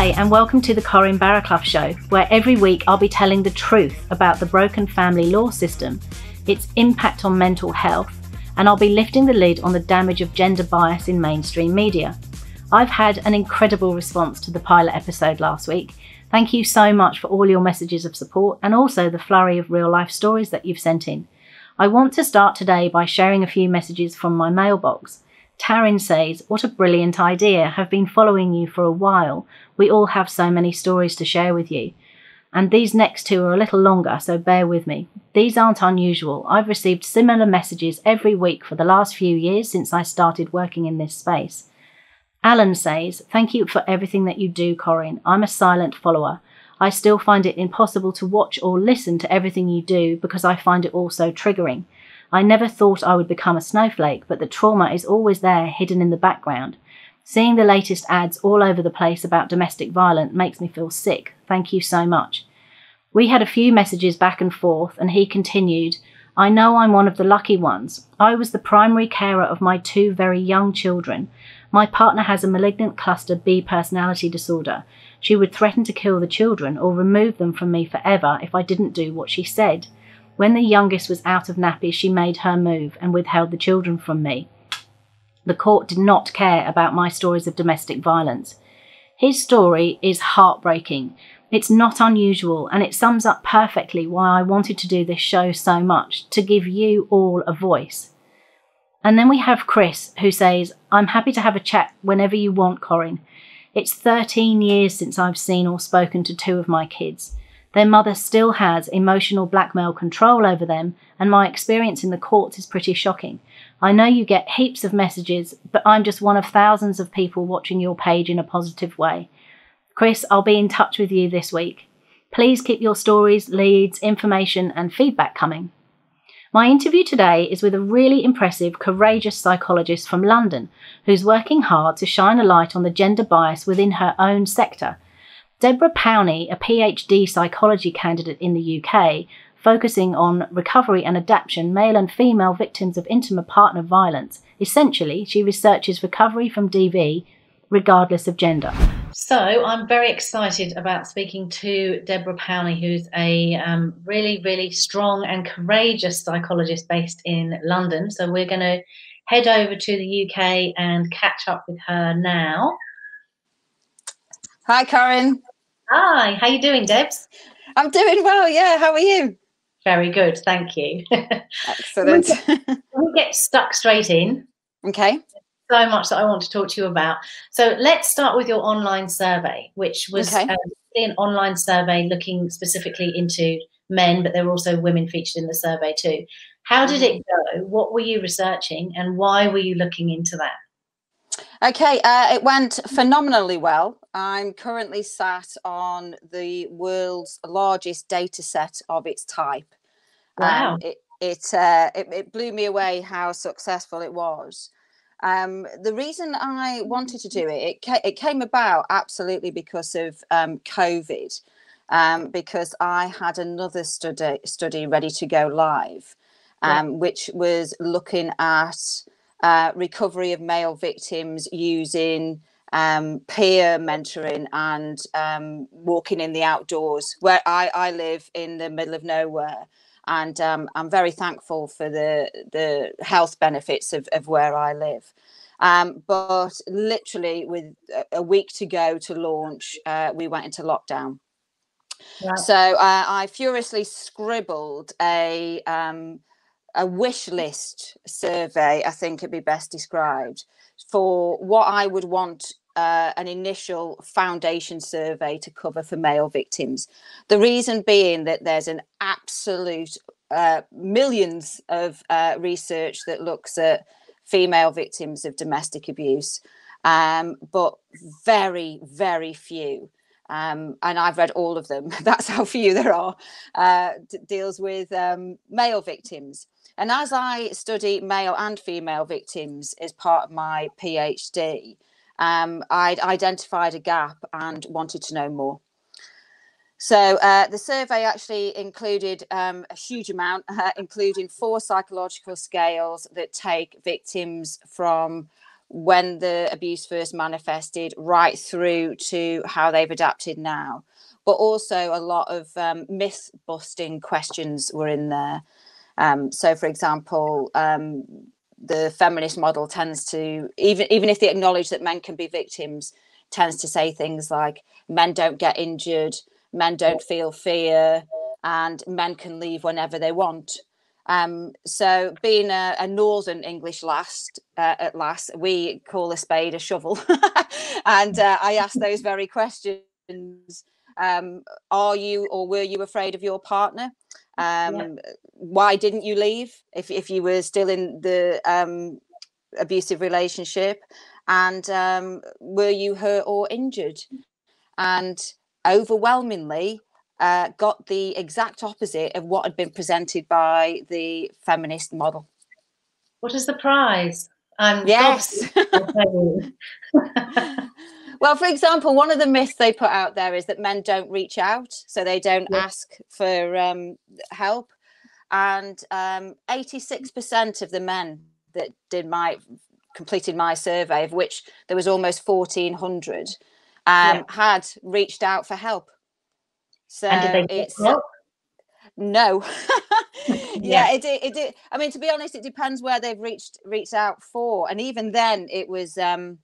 Hi, and welcome to the Corrine Barraclough Show, where every week I'll be telling the truth about the broken family law system, its impact on mental health, and I'll be lifting the lid on the damage of gender bias in mainstream media. I've had an incredible response to the pilot episode last week. Thank you so much for all your messages of support and also the flurry of real life stories that you've sent in. I want to start today by sharing a few messages from my mailbox. Taryn says, What a brilliant idea. Have been following you for a while. We all have so many stories to share with you. And these next two are a little longer, so bear with me. These aren't unusual. I've received similar messages every week for the last few years since I started working in this space. Alan says, Thank you for everything that you do, Corrine. I'm a silent follower. I still find it impossible to watch or listen to everything you do because I find it all so triggering. I never thought I would become a snowflake, but the trauma is always there, hidden in the background. Seeing the latest ads all over the place about domestic violence makes me feel sick. Thank you so much. We had a few messages back and forth, and he continued, I know I'm one of the lucky ones. I was the primary carer of my two very young children. My partner has a malignant cluster B personality disorder. She would threaten to kill the children or remove them from me forever if I didn't do what she said. When the youngest was out of nappies, she made her move and withheld the children from me. The court did not care about my stories of domestic violence. His story is heartbreaking. It's not unusual, and it sums up perfectly why I wanted to do this show so much to give you all a voice. And then we have Chris, who says, I'm happy to have a chat whenever you want, Corrine. It's 13 years since I've seen or spoken to two of my kids. Their mother still has emotional blackmail control over them, and my experience in the courts is pretty shocking. I know you get heaps of messages, but I'm just one of thousands of people watching your page in a positive way. Chris, I'll be in touch with you this week. Please keep your stories, leads, information, and feedback coming. My interview today is with a really impressive, courageous psychologist from London who's working hard to shine a light on the gender bias within her own sector Deborah Powney, a PhD psychology candidate in the UK, focusing on recovery and adaptation, male and female victims of intimate partner violence. Essentially, she researches recovery from DV regardless of gender. So, I'm very excited about speaking to Deborah Powney, who's a um, really, really strong and courageous psychologist based in London. So, we're going to head over to the UK and catch up with her now. Hi, Karen. Hi, how you doing, Debs? I'm doing well. Yeah, how are you? Very good, thank you. Excellent. we'll get stuck straight in. Okay. So much that I want to talk to you about. So let's start with your online survey, which was okay. um, an online survey looking specifically into men, but there were also women featured in the survey too. How did it mm-hmm. go? What were you researching, and why were you looking into that? Okay, uh, it went phenomenally well. I'm currently sat on the world's largest data set of its type. Wow. Um, it, it, uh, it, it, blew me away how successful it was. Um, the reason I wanted to do it, it, ca- it came about absolutely because of um, COVID, um, because I had another study, study ready to go live, yeah. Um, which was looking at uh, recovery of male victims using um, peer mentoring and um, walking in the outdoors. Where I, I live in the middle of nowhere, and um, I'm very thankful for the the health benefits of, of where I live. Um, but literally, with a week to go to launch, uh, we went into lockdown. So uh, I furiously scribbled a um, a wish list survey, I think it'd be best described, for what I would want uh, an initial foundation survey to cover for male victims. The reason being that there's an absolute uh, millions of uh, research that looks at female victims of domestic abuse, um, but very, very few. Um, and I've read all of them. That's how few there are. Uh, deals with um, male victims. And as I study male and female victims as part of my PhD, um, I'd identified a gap and wanted to know more. So uh, the survey actually included um, a huge amount, uh, including four psychological scales that take victims from when the abuse first manifested, right through to how they've adapted now. But also, a lot of um, myth busting questions were in there. Um, so, for example, um, the feminist model tends to even even if they acknowledge that men can be victims, tends to say things like men don't get injured, men don't feel fear, and men can leave whenever they want. Um, so, being a, a, northern English last uh, at last, we call a spade a shovel, and uh, I ask those very questions: um, Are you or were you afraid of your partner? Um, yeah. Why didn't you leave if if you were still in the um, abusive relationship? And um, were you hurt or injured? And overwhelmingly, uh, got the exact opposite of what had been presented by the feminist model. What is the prize? I'm yes. well, for example, one of the myths they put out there is that men don't reach out, so they don't yes. ask for um, help. And um, 86% of the men that did my completed my survey, of which there was almost 1,400, um, yeah. had reached out for help. So it's help? no. yeah, yeah, it did. It did. I mean, to be honest, it depends where they've reached reached out for, and even then, it was um,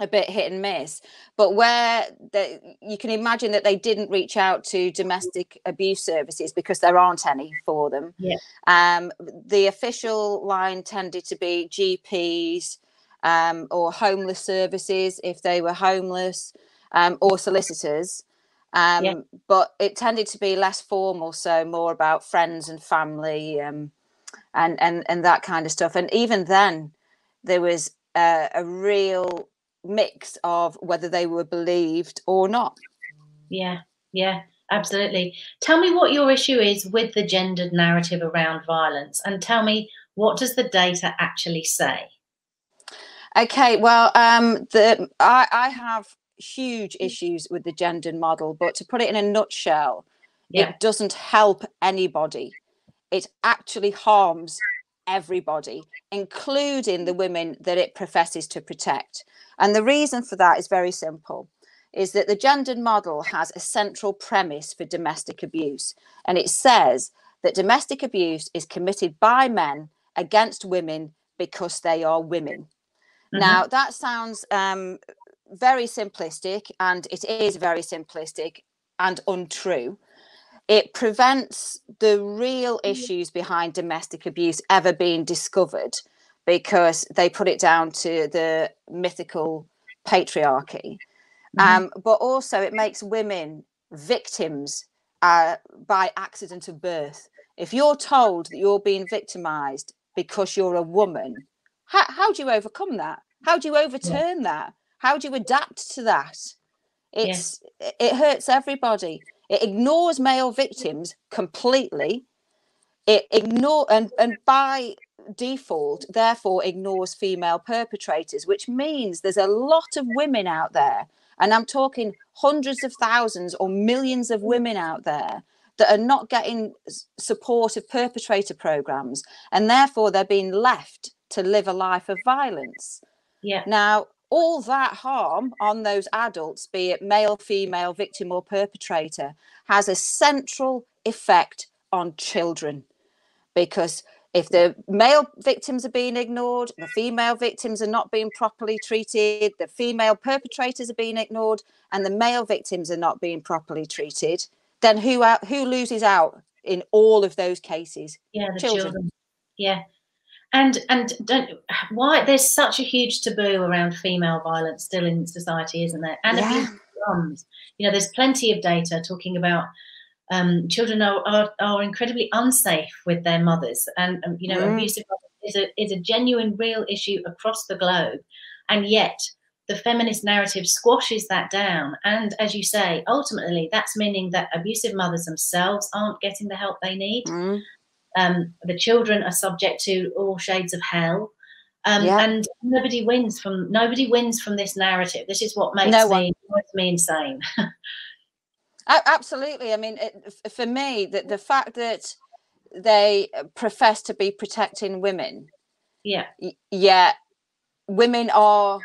a bit hit and miss. But where the, you can imagine that they didn't reach out to domestic abuse services because there aren't any for them. Yeah. Um, the official line tended to be GPs um, or homeless services if they were homeless, um, or solicitors. Um, yeah. But it tended to be less formal, so more about friends and family um, and, and, and that kind of stuff. And even then, there was a, a real mix of whether they were believed or not. Yeah, yeah, absolutely. Tell me what your issue is with the gendered narrative around violence and tell me what does the data actually say? Okay, well, um, the I, I have huge issues with the gendered model, but to put it in a nutshell, yeah. it doesn't help anybody. It actually harms everybody, including the women that it professes to protect. And the reason for that is very simple is that the gendered model has a central premise for domestic abuse. And it says that domestic abuse is committed by men against women because they are women. Mm-hmm. Now, that sounds um, very simplistic, and it is very simplistic and untrue. It prevents the real mm. issues behind domestic abuse ever being discovered because they put it down to the mythical patriarchy. Mm-hmm. Um, but also, it makes women victims uh, by accident of birth. If you're told that you're being victimized because you're a woman, how, how do you overcome that? How do you overturn yeah. that? How do you adapt to that? It's yeah. it hurts everybody. It ignores male victims completely. It ignore and and by default, therefore ignores female perpetrators, which means there's a lot of women out there, and I'm talking hundreds of thousands or millions of women out there that are not getting support of perpetrator programs, and therefore they're being left to live a life of violence. Yeah. Now, all that harm on those adults, be it male, female, victim, or perpetrator, has a central effect on children. Because if the male victims are being ignored, the female victims are not being properly treated, the female perpetrators are being ignored, and the male victims are not being properly treated, then who out, who loses out in all of those cases? Yeah, the children. children. Yeah, and and don't why there's such a huge taboo around female violence still in society isn't there and yeah. abuse comes you know there's plenty of data talking about um, children are, are, are incredibly unsafe with their mothers and um, you know mm. abusive is a is a genuine real issue across the globe and yet the feminist narrative squashes that down and as you say ultimately that's meaning that abusive mothers themselves aren't getting the help they need mm. Um, the children are subject to all shades of hell. Um, yeah. And nobody wins from nobody wins from this narrative. This is what makes no me makes me insane. Absolutely. I mean, it, for me, that the fact that they uh, profess to be protecting women, yeah, yet women are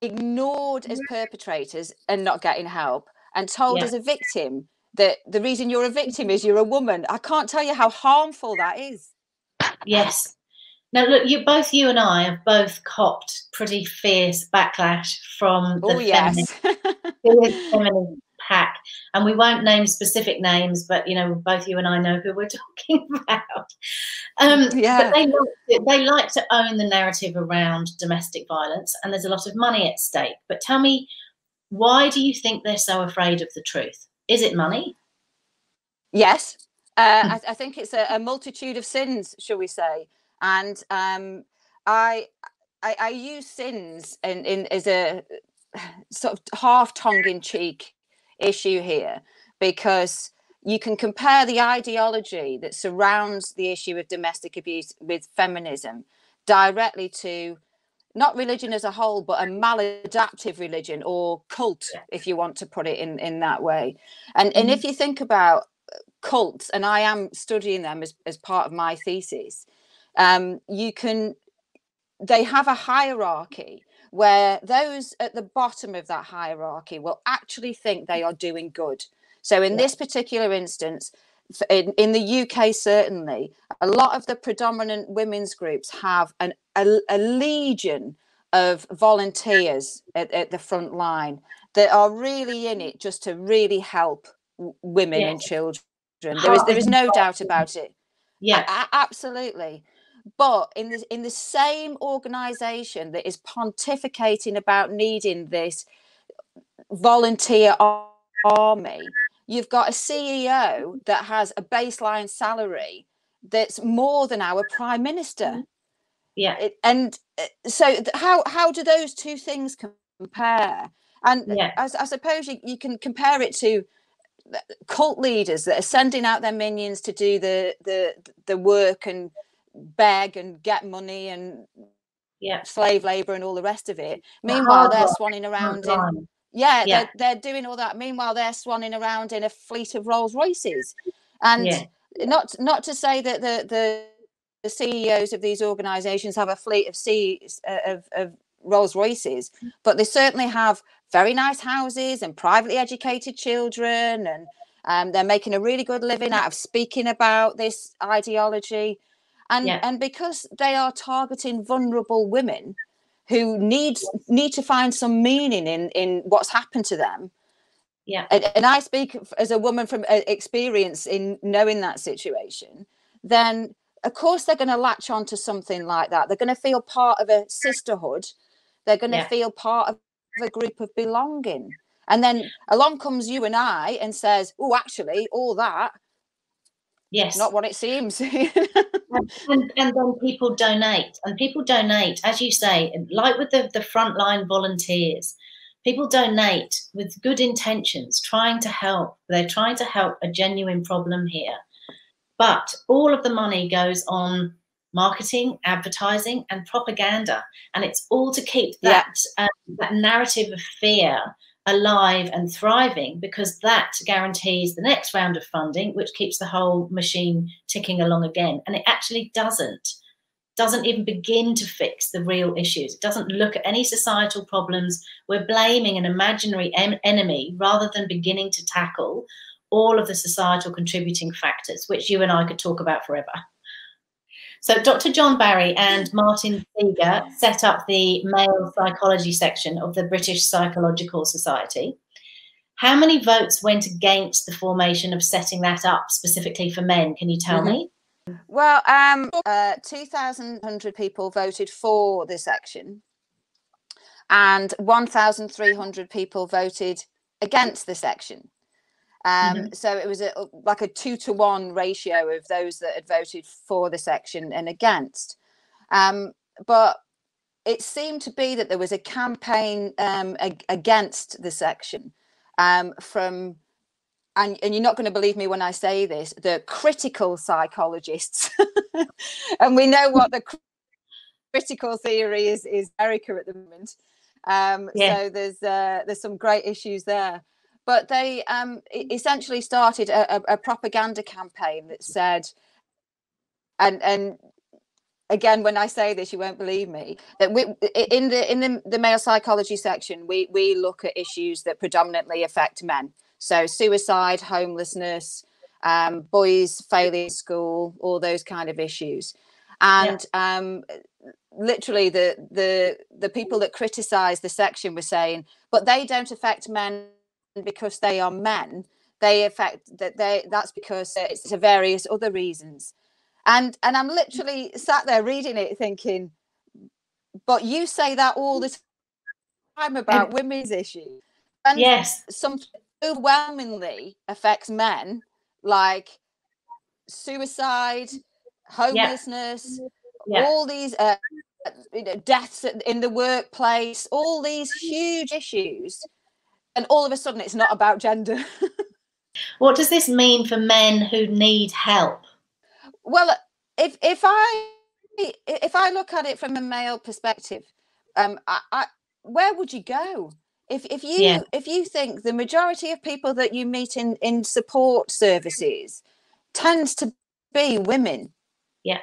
ignored as mm-hmm. perpetrators and not getting help and told Yeah. as a victim that the reason you're a victim is you're a woman. I can't tell you how harmful that is. Yes. Now, look, you both, you and I, have both copped pretty fierce backlash from the Oh, yes. feminist, feminist pack, and we won't name specific names, but you know, both you and I know who we're talking about. Um, Yeah. But they like, to, they like to own the narrative around domestic violence, and there's a lot of money at stake. But tell me, why do you think they're so afraid of the truth? Is it money? Yes, uh, Hmm. I, I think it's a, a multitude of sins, shall we say? And um, I, I, I use sins in, in as a sort of half tongue-in-cheek issue here because you can compare the ideology that surrounds the issue of domestic abuse with feminism directly to not religion as a whole, but a maladaptive religion or cult, if you want to put it in, in that way. And and if you think about cults, and I am studying them as, as part of my thesis, um, you can they have a hierarchy where those at the bottom of that hierarchy will actually think they are doing good. So in Yeah. this particular instance, in, in the UK certainly, a lot of the predominant women's groups have an a, a legion of volunteers at, at the front line that are really in it just to really help women and children. There is there is no doubt about it. Yeah. Absolutely. But in the in the same organisation that is pontificating about needing this volunteer army, you've got a CEO that has a baseline salary that's more than our prime minister. Mm-hmm. Yeah. It, and uh, so, how how do those two things compare? And uh, Yeah. I, I suppose you, you can compare it to uh, cult leaders that are sending out their minions to do the the the work and beg and get money and Yeah. slave labor and all the rest of it. Meanwhile, they're swanning around in yeah, Yeah. They're, they're doing all that. Meanwhile, they're swanning around in a fleet of Rolls Royces, and Yeah. not not to say that the the, the CEOs of these organisations have a fleet of C uh, of, of Rolls Royces, but they certainly have very nice houses and privately educated children, and um, they're making a really good living out of speaking about this ideology, and Yeah. and because they are targeting vulnerable women who need need to find some meaning in in what's happened to them Yeah. and, and i speak as a woman from uh, experience in knowing that situation then of course they're going to latch on to something like that they're going to feel part of a sisterhood they're going to Yeah. feel part of a group of belonging and then along comes you and i and says oh actually all that Yes. not what it seems and, and, and then people donate and people donate as you say like with the, the frontline volunteers people donate with good intentions trying to help they're trying to help a genuine problem here but all of the money goes on marketing advertising and propaganda and it's all to keep Yeah. that um, that narrative of fear alive and thriving because that guarantees the next round of funding which keeps the whole machine ticking along again. And it actually doesn't doesn't even begin to fix the real issues. It doesn't look at any societal problems. We're blaming an imaginary em- enemy rather than beginning to tackle all of the societal contributing factors which you and I could talk about forever so Dr. John Barry and Martin Seager set up the male psychology section of the British Psychological Society. How many votes went against the formation of setting that up specifically for men? Can you tell Mhm. me? Well, um, uh, 2,100 people voted for this action, and 1,300 people voted against this action. Um, So it was a, like a two to one ratio of those that had voted for the section and against. Um, but it seemed to be that there was a campaign um, ag- against the section um, from and, and you're not going to believe me when I say this, the critical psychologists. and we know what the cr- critical theory is, is Erica at the moment. Um, Yeah. So there's uh, there's some great issues there. But they um, e- essentially started a, a, propaganda campaign that said, and and again when i say this you won't believe me that we in the in the, the male psychology section we we look at issues that predominantly affect men. So suicide homelessness um, boys failing school all those kind of issues. And yeah. um, literally the the the people that criticize the section were saying but they don't affect men because they are men they affect that they that's because it's for various other reasons and and i'm literally sat there reading it thinking but you say that all the time about women's issues and yes something overwhelmingly affects men like suicide homelessness yeah. Yeah. all these uh, deaths in the workplace all these huge issues and all of a sudden it's not about gender what does this mean for men who need help well, if if I if I look at it from a male perspective, um, I, I where would you go? If if you yeah. if you think the majority of people that you meet in in support services tends to be women, yeah.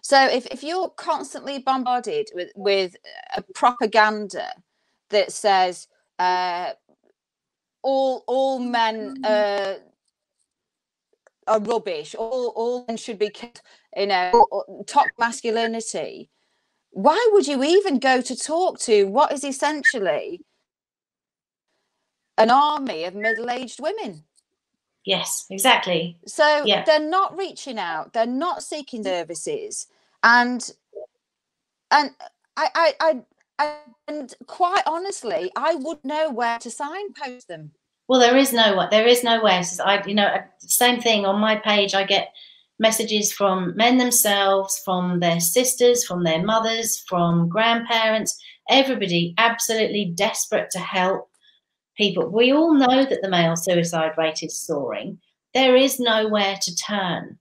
So if, if you're constantly bombarded with with a propaganda that says uh, all all men uh, are rubbish. All all men should be, you know, top masculinity. Why would you even go to talk to what is essentially an army of middle-aged women? Yes, exactly. So yeah. they're not reaching out. They're not seeking services, and and I I I and quite honestly, I would know where to signpost them. Well, there is no there is nowhere. I, you know, same thing on my page. I get messages from men themselves, from their sisters, from their mothers, from grandparents, everybody absolutely desperate to help people. We all know that the male suicide rate is soaring. There is nowhere to turn.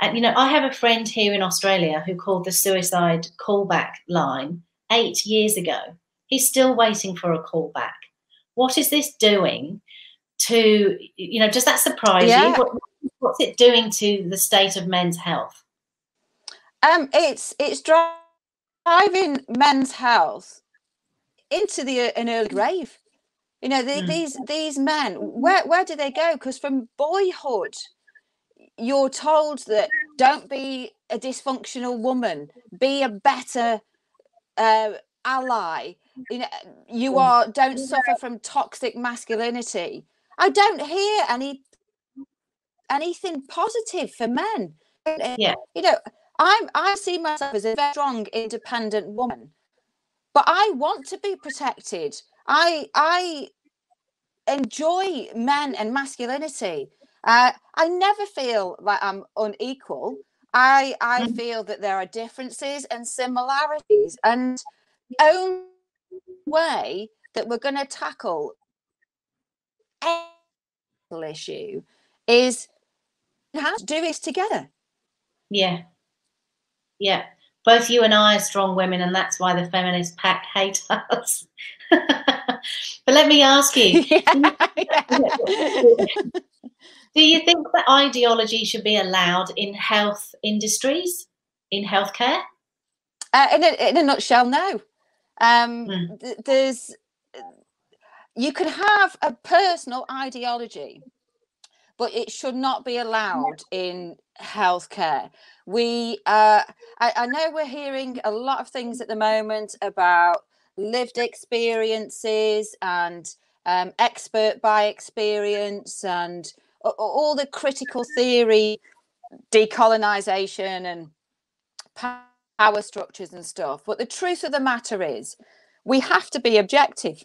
And you know, I have a friend here in Australia who called the suicide callback line eight years ago. He's still waiting for a callback. What is this doing to you know does that surprise yeah. you what, what's it doing to the state of men's health um it's it's driving men's health into the an early grave you know the, mm. these these men where where do they go because from boyhood you're told that don't be a dysfunctional woman be a better uh, ally you know you are don't suffer from toxic masculinity I don't hear any anything positive for men. Yeah. You know, I'm I see myself as a very strong, independent woman, but I want to be protected. I I enjoy men and masculinity. Uh, I never feel like I'm unequal. I I mm. feel that there are differences and similarities, and the only way that we're going to tackle any issue is how to do this together. Yeah. Yeah. Both you and I are strong women, and that's why the feminist pack hate us. but let me ask you do you think that ideology should be allowed in health industries, in healthcare? Uh, in, a, in a nutshell, no. Um, mm. th- there's you can have a personal ideology, but it should not be allowed in healthcare. We, uh, I, I know we're hearing a lot of things at the moment about lived experiences and um, expert by experience and all the critical theory, decolonization and power structures and stuff. But the truth of the matter is, we have to be objective.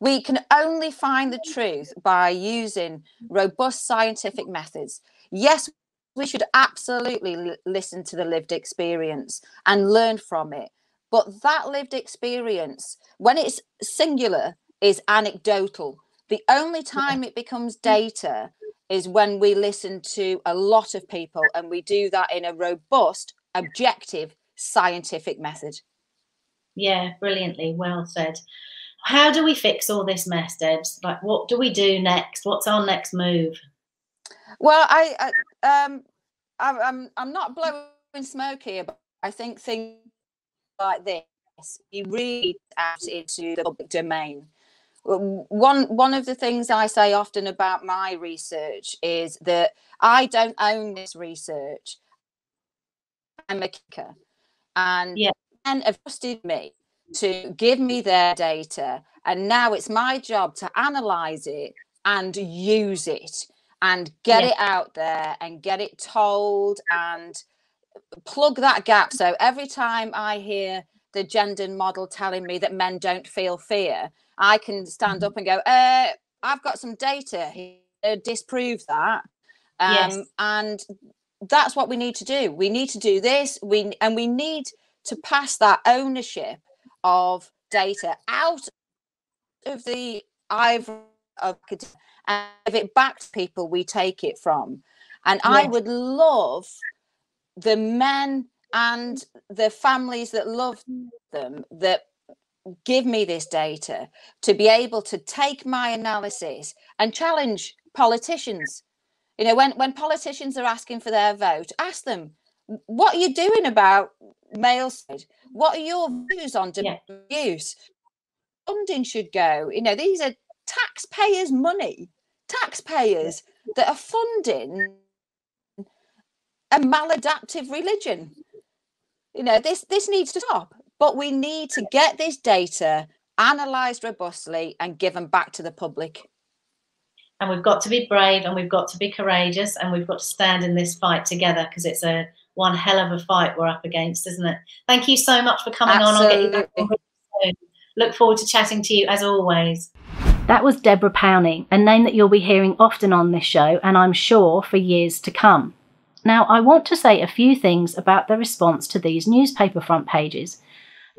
We can only find the truth by using robust scientific methods. Yes, we should absolutely listen to the lived experience and learn from it. But that lived experience, when it's singular, is anecdotal. The only time it becomes data is when we listen to a lot of people and we do that in a robust, objective, scientific method. Yeah, brilliantly well said how do we fix all this mess, Debs? Like, what do we do next? What's our next move? Well, I, I um, I, I'm I'm not blowing smoke here, but I think things like this you read out into the public domain. One one of the things I say often about my research is that I don't own this research. I'm a kicker, and yeah. men have trusted me to give me their data, and now it's my job to analyze it and use it and get yeah. it out there and get it told and plug that gap. So every time I hear the gender model telling me that men don't feel fear, I can stand mm-hmm. up and go, uh, I've got some data here to disprove that. Um, yes. And that's what we need to do. We need to do this. We and we need to pass that ownership of data out of the ivory of and give it back to people we take it from. And yes. I would love the men and the families that love them that give me this data to be able to take my analysis and challenge politicians. You know when when politicians are asking for their vote ask them what are you doing about male what are your views on yeah. abuse funding should go. You know these are taxpayers money. Taxpayers that are funding a maladaptive religion. You know this this needs to stop but we need to get this data analysed robustly and given back to the public and we've got to be brave and we've got to be courageous and we've got to stand in this fight together because it's a one hell of a fight we're up against isn't it thank you so much for coming Absolutely. on i'll get you back look forward to chatting to you as always that was Deborah Powney, a name that you'll be hearing often on this show, and I'm sure for years to come. Now, I want to say a few things about the response to these newspaper front pages.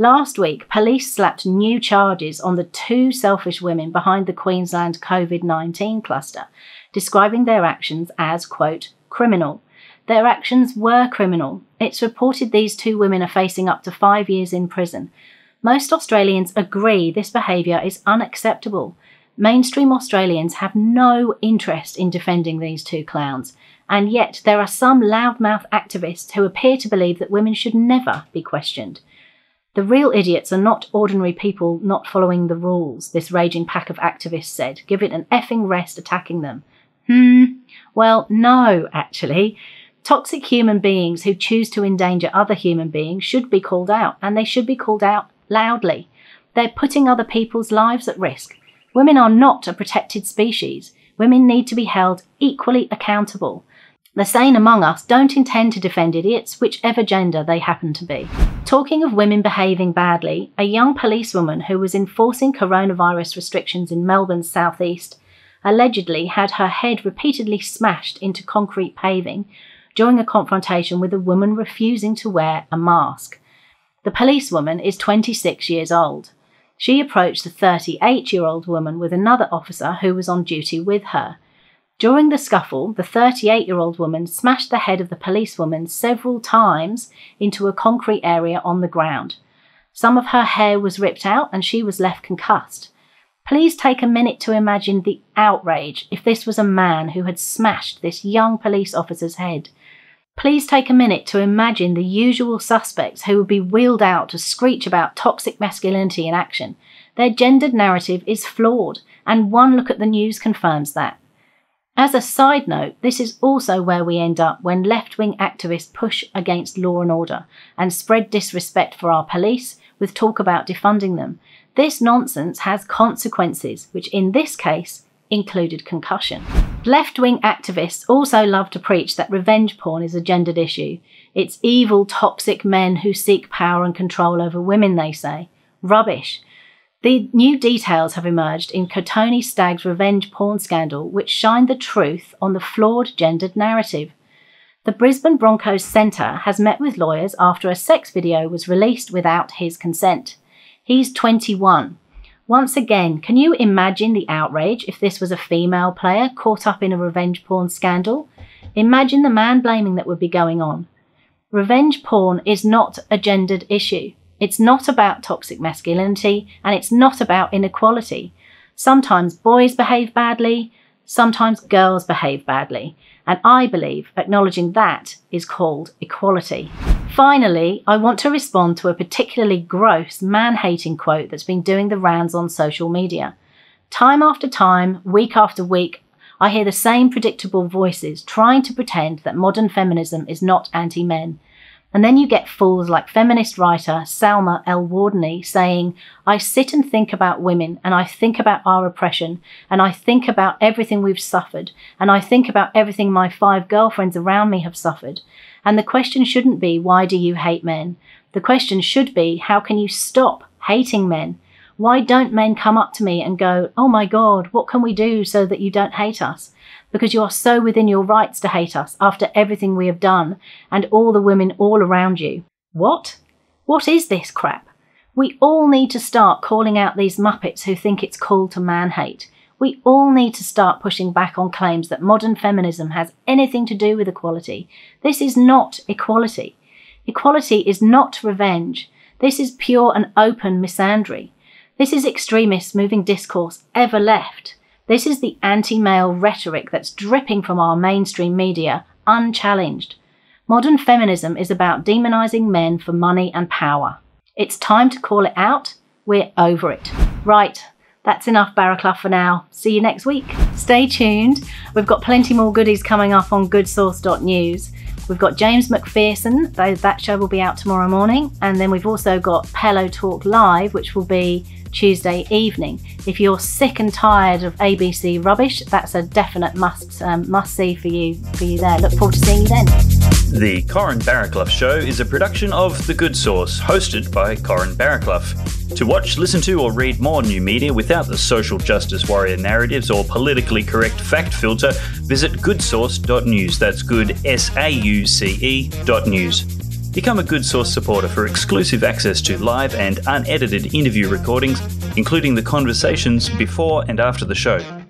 Last week, police slapped new charges on the two selfish women behind the Queensland COVID 19 cluster, describing their actions as, quote, criminal. Their actions were criminal. It's reported these two women are facing up to five years in prison. Most Australians agree this behaviour is unacceptable. Mainstream Australians have no interest in defending these two clowns and yet there are some loudmouth activists who appear to believe that women should never be questioned. The real idiots are not ordinary people not following the rules, this raging pack of activists said. Give it an effing rest attacking them. Hmm, well, no, actually. Toxic human beings who choose to endanger other human beings should be called out, and they should be called out loudly. They're putting other people's lives at risk. Women are not a protected species. Women need to be held equally accountable. The sane among us don't intend to defend idiots, whichever gender they happen to be. Talking of women behaving badly, a young policewoman who was enforcing coronavirus restrictions in Melbourne's southeast allegedly had her head repeatedly smashed into concrete paving during a confrontation with a woman refusing to wear a mask. The policewoman is 26 years old. She approached the 38 year old woman with another officer who was on duty with her. During the scuffle, the 38 year old woman smashed the head of the policewoman several times into a concrete area on the ground. Some of her hair was ripped out and she was left concussed. Please take a minute to imagine the outrage if this was a man who had smashed this young police officer's head. Please take a minute to imagine the usual suspects who would be wheeled out to screech about toxic masculinity in action. Their gendered narrative is flawed, and one look at the news confirms that. As a side note, this is also where we end up when left wing activists push against law and order and spread disrespect for our police with talk about defunding them. This nonsense has consequences, which in this case included concussion. Left wing activists also love to preach that revenge porn is a gendered issue. It's evil, toxic men who seek power and control over women, they say. Rubbish. The new details have emerged in Kotoni Staggs' revenge porn scandal, which shine the truth on the flawed gendered narrative. The Brisbane Broncos centre has met with lawyers after a sex video was released without his consent. He's 21. Once again, can you imagine the outrage if this was a female player caught up in a revenge porn scandal? Imagine the man blaming that would be going on. Revenge porn is not a gendered issue. It's not about toxic masculinity and it's not about inequality. Sometimes boys behave badly, sometimes girls behave badly. And I believe acknowledging that is called equality. Finally, I want to respond to a particularly gross, man hating quote that's been doing the rounds on social media. Time after time, week after week, I hear the same predictable voices trying to pretend that modern feminism is not anti men. And then you get fools like feminist writer Salma El-Wardany saying, I sit and think about women and I think about our oppression and I think about everything we've suffered and I think about everything my five girlfriends around me have suffered. And the question shouldn't be, why do you hate men? The question should be, how can you stop hating men? Why don't men come up to me and go, Oh my God, what can we do so that you don't hate us? Because you are so within your rights to hate us after everything we have done and all the women all around you. What? What is this crap? We all need to start calling out these Muppets who think it's cool to man hate. We all need to start pushing back on claims that modern feminism has anything to do with equality. This is not equality. Equality is not revenge. This is pure and open misandry. This is extremist moving discourse ever left. This is the anti male rhetoric that's dripping from our mainstream media, unchallenged. Modern feminism is about demonising men for money and power. It's time to call it out. We're over it. Right, that's enough Barraclough for now. See you next week. Stay tuned. We've got plenty more goodies coming up on goodsauce.news. We've got James McPherson, that show will be out tomorrow morning. And then we've also got Pillow Talk Live, which will be Tuesday evening. If you're sick and tired of ABC rubbish, that's a definite must um, must see for you for you there. Look forward to seeing you then. The Corrine Barraclough Show is a production of The Good Sauce, hosted by Corrine Barraclough. To watch, listen to, or read more new media without the social justice warrior narratives or politically correct fact filter, visit goodsauce.news. That's good S A U C E dot news. Become a Good Sauce supporter for exclusive access to live and unedited interview recordings, including the conversations before and after the show.